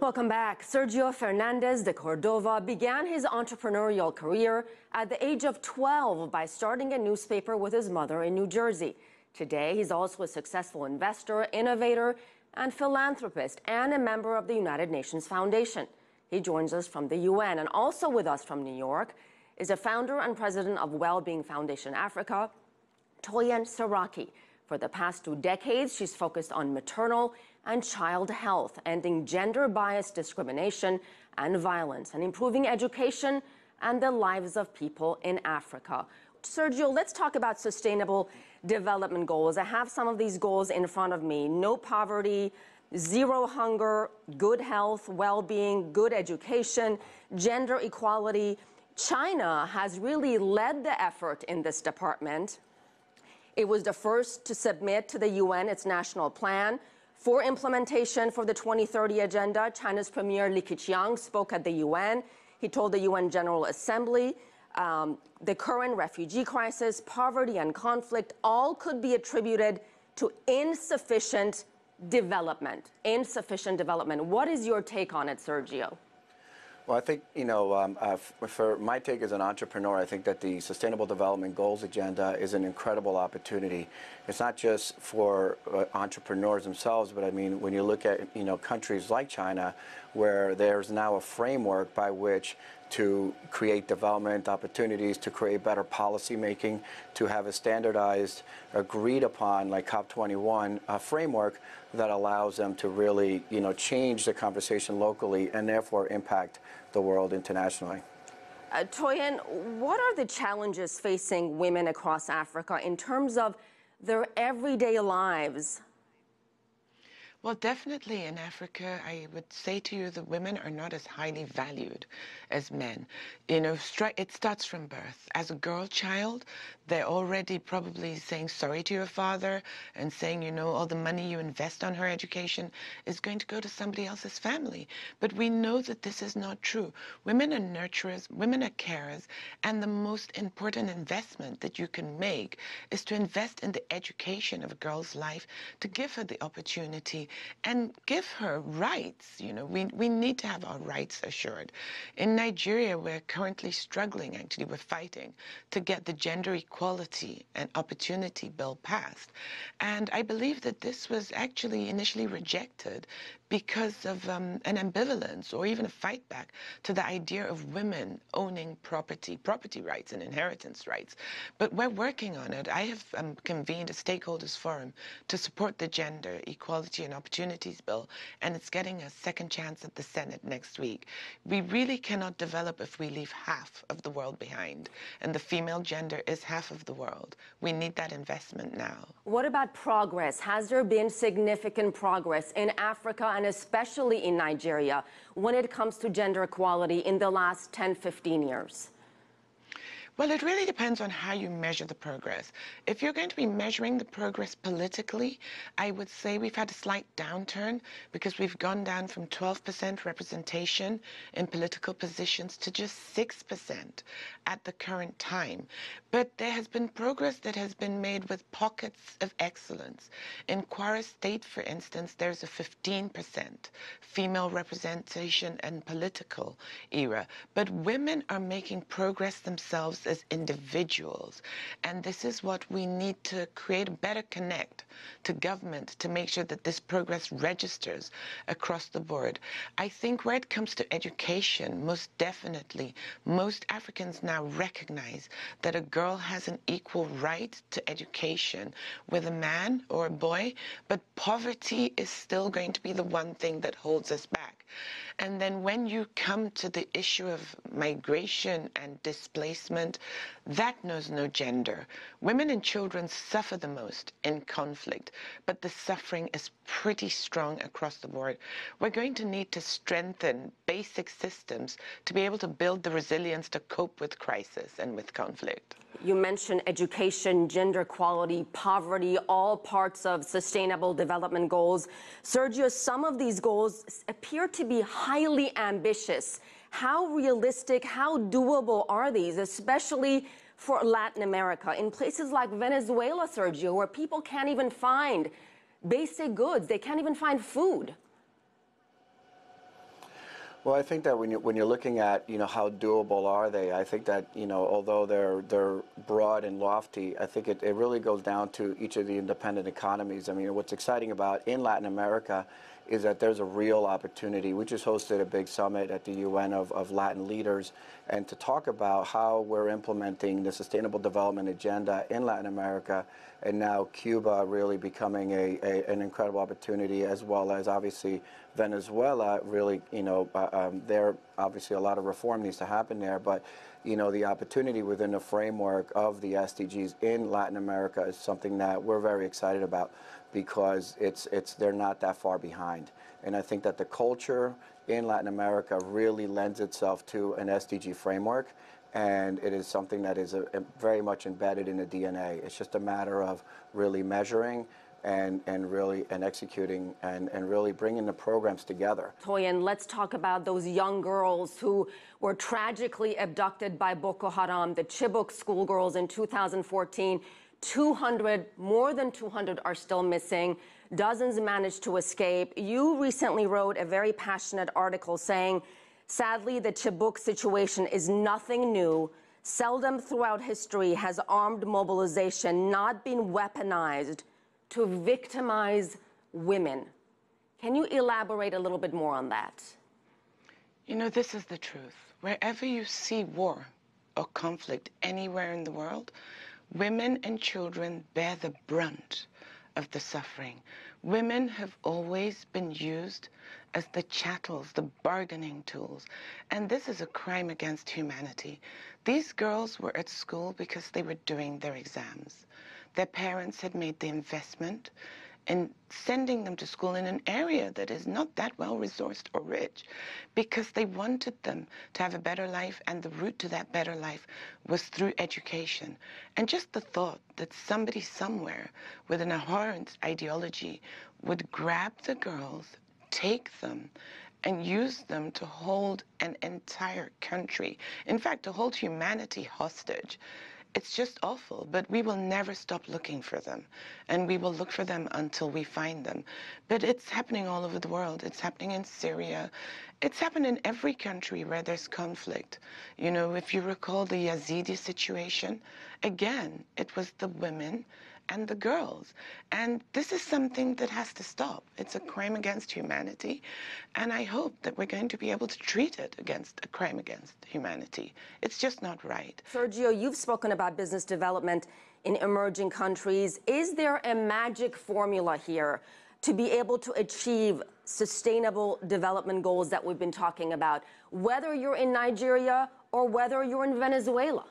Welcome back. Sergio Fernandez de Cordova began his entrepreneurial career at the age of 12 by starting a newspaper with his mother in New Jersey. Today, he's also a successful investor, innovator, and philanthropist, and a member of the United Nations Foundation. He joins us from the UN, and also with us from New York is a founder and president of Wellbeing Foundation Africa, Toyin Saraki. For the past two decades, she's focused on maternal and child health, ending gender bias discrimination and violence, and improving education and the lives of people in Africa. Sergio, let's talk about sustainable development goals. I have some of these goals in front of me no poverty, zero hunger, good health, well being, good education, gender equality. China has really led the effort in this department. It was the first to submit to the UN its national plan for implementation for the 2030 agenda, China's Premier Li Keqiang spoke at the UN. He told the UN General Assembly um, the current refugee crisis, poverty, and conflict all could be attributed to insufficient development. Insufficient development. What is your take on it, Sergio? Well, I think, you know, um, uh, for my take as an entrepreneur, I think that the Sustainable Development Goals agenda is an incredible opportunity. It's not just for uh, entrepreneurs themselves, but I mean, when you look at, you know, countries like China, where there's now a framework by which to create development opportunities, to create better policy making, to have a standardized, agreed upon, like COP21 uh, framework that allows them to really, you know, change the conversation locally and therefore impact the world internationally. Uh, Toyin, what are the challenges facing women across Africa in terms of their everyday lives? Well, definitely in Africa, I would say to you that women are not as highly valued as men. You know, it starts from birth. As a girl child, they're already probably saying sorry to your father and saying, you know, all the money you invest on her education is going to go to somebody else's family. But we know that this is not true. Women are nurturers, women are carers, and the most important investment that you can make is to invest in the education of a girl's life, to give her the opportunity and give her rights. You know, we, we need to have our rights assured. In Nigeria, we're currently struggling, actually, we're fighting to get the gender equality and opportunity bill passed. And I believe that this was actually initially rejected because of um, an ambivalence or even a fight back to the idea of women owning property, property rights and inheritance rights. But we're working on it. I have um, convened a stakeholders forum to support the Gender Equality and Opportunities Bill, and it's getting a second chance at the Senate next week. We really cannot develop if we leave half of the world behind, and the female gender is half of the world. We need that investment now. What about progress? Has there been significant progress in Africa and especially in Nigeria when it comes to gender equality in the last 10, 15 years? Well, it really depends on how you measure the progress. If you're going to be measuring the progress politically, I would say we've had a slight downturn because we've gone down from 12% representation in political positions to just 6% at the current time. But there has been progress that has been made with pockets of excellence. In Kwara State, for instance, there's a 15% female representation in political era. But women are making progress themselves as individuals. And this is what we need to create a better connect to government to make sure that this progress registers across the board. I think where it comes to education, most definitely, most Africans now recognize that a girl has an equal right to education with a man or a boy, but poverty is still going to be the one thing that holds us back. And then when you come to the issue of migration and displacement, that knows no gender. Women and children suffer the most in conflict, but the suffering is pretty strong across the board. We're going to need to strengthen basic systems to be able to build the resilience to cope with crisis and with conflict. You mentioned education, gender equality, poverty, all parts of sustainable development goals. Sergio, some of these goals appear to be highly ambitious. How realistic, how doable are these, especially for Latin America, in places like Venezuela, Sergio, where people can't even find basic goods. They can't even find food. Well, I think that when you when you're looking at you know how doable are they, I think that you know although they're they're broad and lofty, I think it, it really goes down to each of the independent economies. I mean, what's exciting about in Latin America is that there's a real opportunity. We just hosted a big summit at the UN of, of Latin leaders, and to talk about how we're implementing the Sustainable Development Agenda in Latin America, and now Cuba really becoming a, a an incredible opportunity, as well as obviously Venezuela. Really, you know, uh, um, there obviously a lot of reform needs to happen there, but you know, the opportunity within the framework of the SDGs in Latin America is something that we're very excited about because it's, it's, they're not that far behind. And I think that the culture in Latin America really lends itself to an SDG framework. And it is something that is uh, a, a very much embedded in the DNA. It's just a matter of really measuring and, and really and executing and, and really bringing the programs together. Toyin, let's talk about those young girls who were tragically abducted by Boko Haram, the Chibok schoolgirls in 2014. 200, more than 200 are still missing. Dozens managed to escape. You recently wrote a very passionate article saying, sadly, the Chibok situation is nothing new. Seldom throughout history has armed mobilization not been weaponized to victimize women. Can you elaborate a little bit more on that? You know, this is the truth. Wherever you see war or conflict anywhere in the world, Women and children bear the brunt of the suffering. Women have always been used as the chattels, the bargaining tools. And this is a crime against humanity. These girls were at school because they were doing their exams. Their parents had made the investment in sending them to school in an area that is not that well resourced or rich because they wanted them to have a better life and the route to that better life was through education. And just the thought that somebody somewhere with an abhorrent ideology would grab the girls, take them, and use them to hold an entire country, in fact, to hold humanity hostage it's just awful, but we will never stop looking for them. And we will look for them until we find them. But it's happening all over the world. It's happening in Syria. It's happened in every country where there's conflict. You know, if you recall the Yazidi situation, again, it was the women and the girls. And this is something that has to stop. It's a crime against humanity. And I hope that we're going to be able to treat it against a crime against humanity. It's just not right. Sergio, you've spoken about business development in emerging countries. Is there a magic formula here to be able to achieve sustainable development goals that we've been talking about, whether you're in Nigeria or whether you're in Venezuela?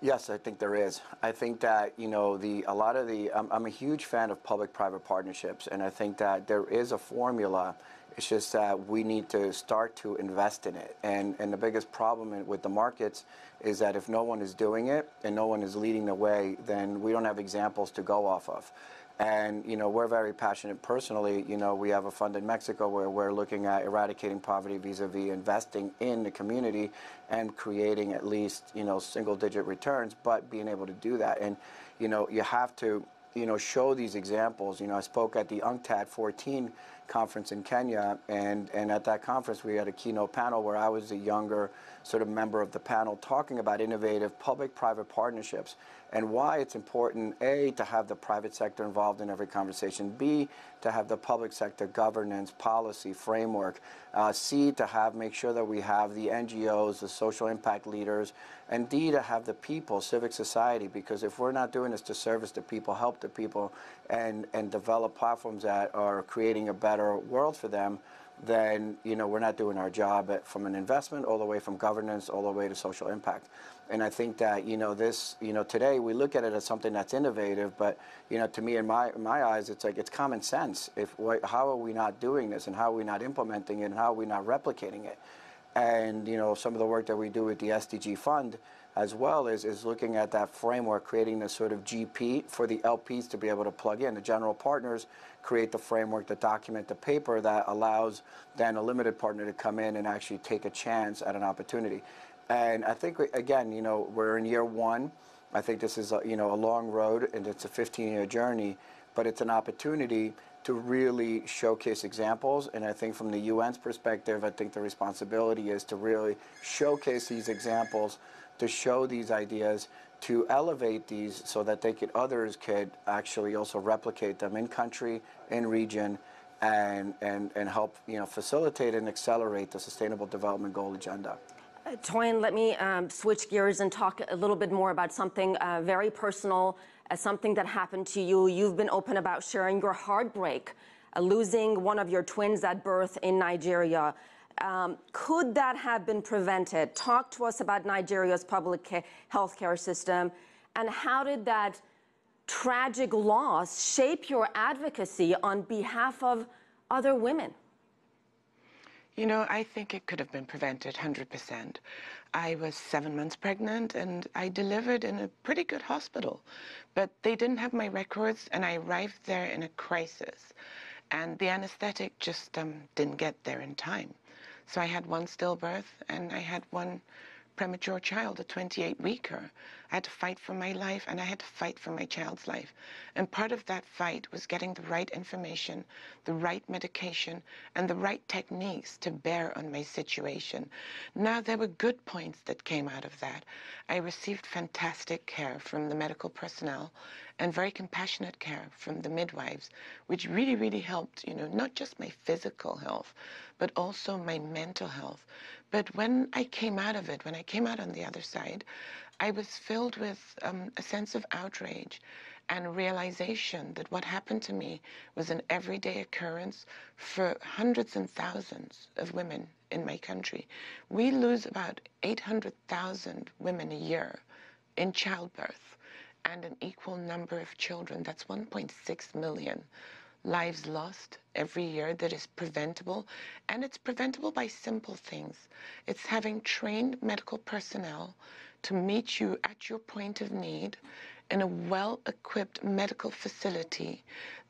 Yes, I think there is. I think that you know the a lot of the I'm, a huge fan of public-private partnerships, and I think that there is a formula. It's just that we need to start to invest in it. And and the biggest problem with the markets is that if no one is doing it and no one is leading the way, then we don't have examples to go off of. And, you know, we're very passionate personally. You know, we have a fund in Mexico where we're looking at eradicating poverty vis-a-vis investing in the community and creating at least, you know, single-digit returns, but being able to do that. And, you know, you have to, you know, show these examples. You know, I spoke at the UNCTAD 14 conference in Kenya, and, and at that conference we had a keynote panel where I was a younger sort of member of the panel talking about innovative public-private partnerships and why it's important, A, to have the private sector involved in every conversation, B, to have the public sector governance, policy, framework, uh, C, to have, make sure that we have the NGOs, the social impact leaders, and D, to have the people, civic society, because if we're not doing this to service the people, help the people, and, and develop platforms that are creating a better world for them, then you know we're not doing our job at, from an investment all the way from governance all the way to social impact. And I think that you know this you know today we look at it as something that's innovative, but you know to me in my in my eyes it's like it's common sense. If how are we not doing this and how are we not implementing it and how are we not replicating it? And you know some of the work that we do with the SDG fund as well is, is looking at that framework, creating this sort of GP for the LPs to be able to plug in. The general partners create the framework, the document, the paper that allows then a limited partner to come in and actually take a chance at an opportunity. And I think, again, you know, we're in year one. I think this is, a, you know, a long road and it's a 15-year journey, but it's an opportunity to really showcase examples. And I think from the UN's perspective, I think the responsibility is to really showcase these examples, to show these ideas, to elevate these so that they could others could actually also replicate them in country, in region, and, and, and help you know, facilitate and accelerate the Sustainable Development Goal agenda. Uh, Toyin, let me um, switch gears and talk a little bit more about something uh, very personal, uh, something that happened to you. You've been open about sharing your heartbreak, uh, losing one of your twins at birth in Nigeria. Um, could that have been prevented? Talk to us about Nigeria's public health care system and how did that tragic loss shape your advocacy on behalf of other women? You know, I think it could have been prevented 100%. I was seven months pregnant and I delivered in a pretty good hospital, but they didn't have my records and I arrived there in a crisis. And the anesthetic just um, didn't get there in time. So I had one stillbirth and I had one premature child, a 28 weeker. I had to fight for my life and I had to fight for my child's life. And part of that fight was getting the right information, the right medication, and the right techniques to bear on my situation. Now, there were good points that came out of that. I received fantastic care from the medical personnel and very compassionate care from the midwives, which really, really helped, you know, not just my physical health, but also my mental health. But when I came out of it, when I came out on the other side, I was filled with um, a sense of outrage and realization that what happened to me was an everyday occurrence for hundreds and thousands of women in my country. We lose about 800,000 women a year in childbirth and an equal number of children. That's 1.6 million lives lost every year that is preventable. And it's preventable by simple things. It's having trained medical personnel to meet you at your point of need in a well equipped medical facility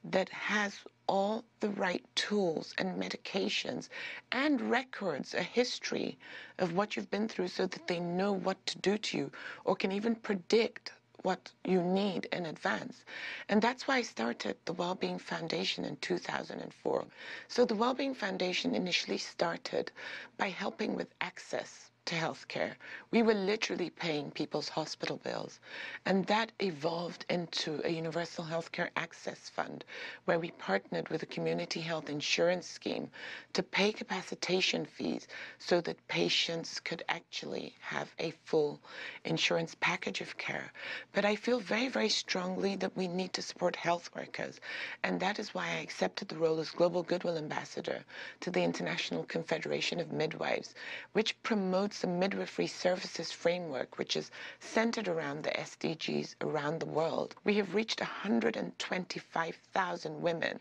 that has all the right tools and medications and records, a history of what you've been through so that they know what to do to you or can even predict what you need in advance. And that's why I started the Wellbeing Foundation in 2004. So the Wellbeing Foundation initially started by helping with access to healthcare. We were literally paying people's hospital bills. And that evolved into a universal healthcare access fund where we partnered with a community health insurance scheme to pay capacitation fees so that patients could actually have a full insurance package of care. But I feel very, very strongly that we need to support health workers. And that is why I accepted the role as Global Goodwill Ambassador to the International Confederation of Midwives, which promotes the midwifery services framework, which is centered around the SDGs around the world. We have reached 125,000 women,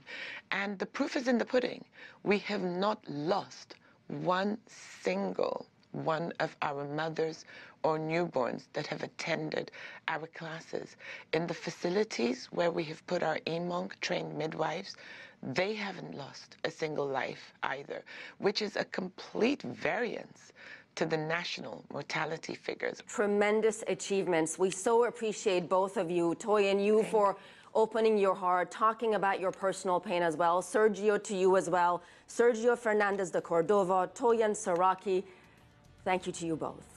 and the proof is in the pudding. We have not lost one single one of our mothers or newborns that have attended our classes. In the facilities where we have put our EMONC trained midwives, they haven't lost a single life either, which is a complete variance to the national mortality figures. Tremendous achievements. We so appreciate both of you, Toyin you, for opening your heart, talking about your personal pain as well. Sergio, to you as well. Sergio Fernandez de Cordova, Toyin Saraki, thank you to you both.